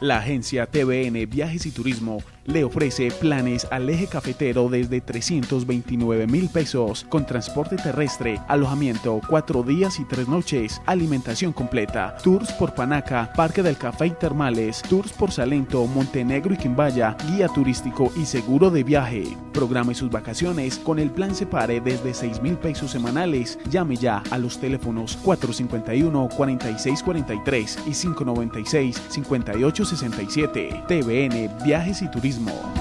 La agencia TVN Viajes y Turismo le ofrece planes al eje cafetero desde 329 mil pesos, con transporte terrestre, alojamiento, cuatro días y tres noches, alimentación completa, tours por Panaca, Parque del Café y Termales, tours por Salento, Montenegro y Quimbaya, guía turístico y seguro de viaje. Programe sus vacaciones con el plan Separe desde 6 mil pesos semanales. Llame ya a los teléfonos 451-4643 y 596-5867. TVN Viajes y Turismo. more.